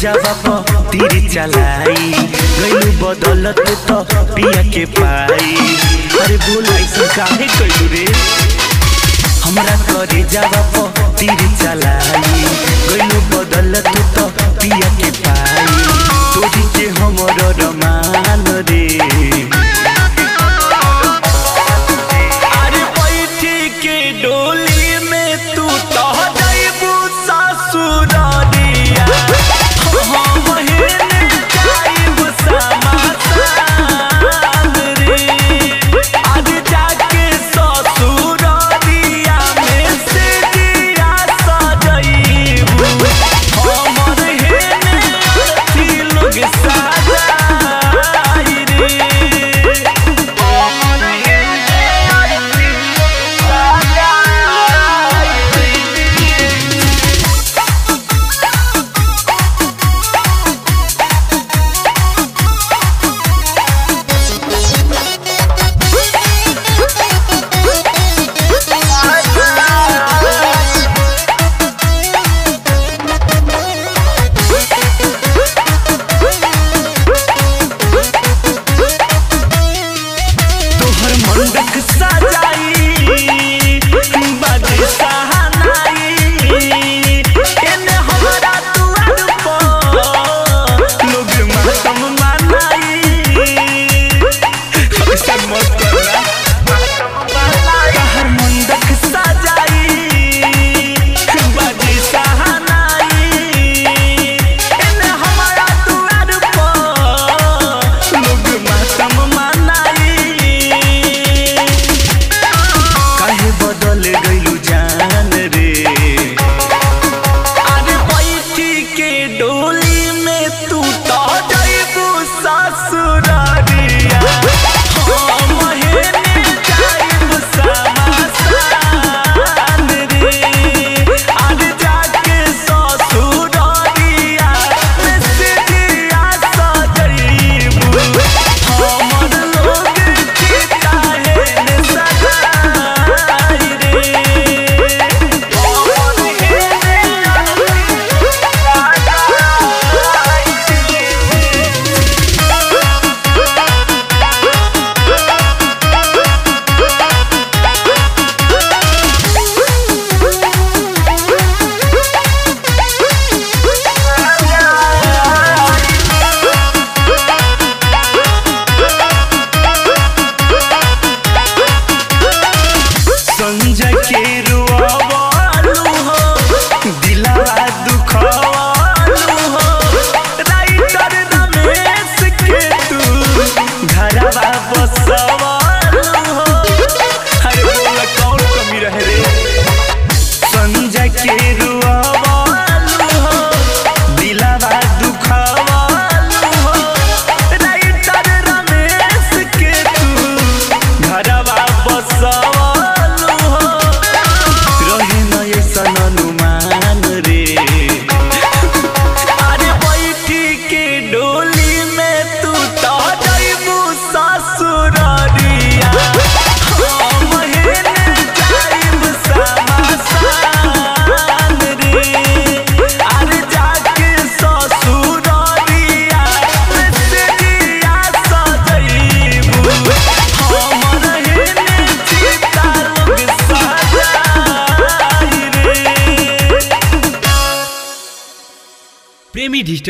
जवा पर तीर चलाई। गईलू बदलत तो पिया के पाई। अरे बोलाई से काहे कइलू रे? हमरा करे जा पर तीर चलाई। गई बदलत तो पिया के पाई। तो दिखे हमर रमा Politik